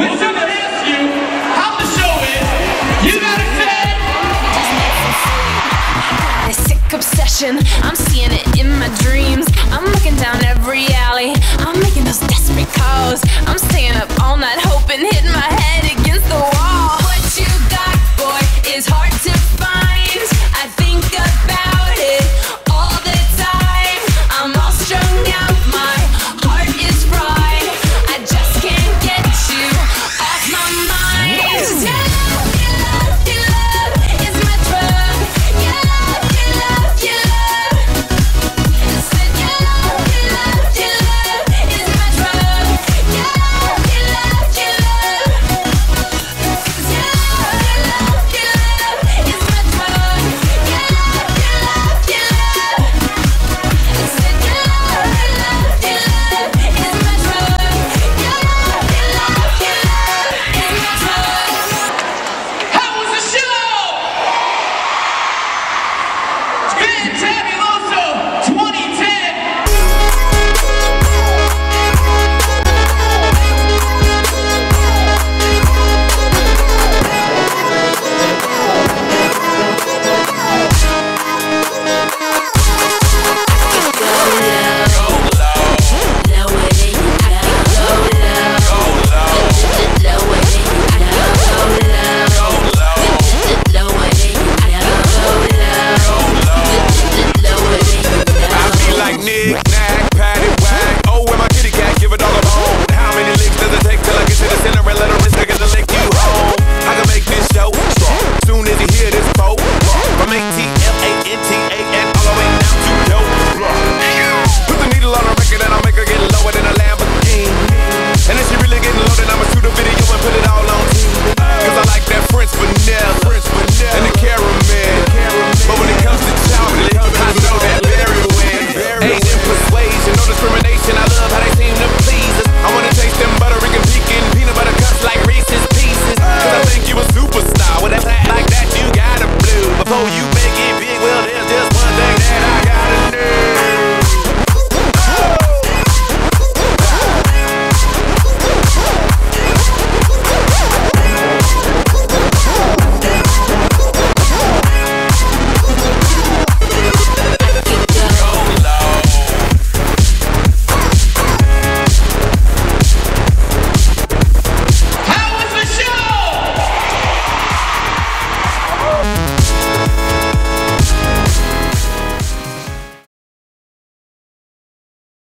When somebody asks you how the show is, you gotta say. This sick obsession, I'm seeing it in my dreams.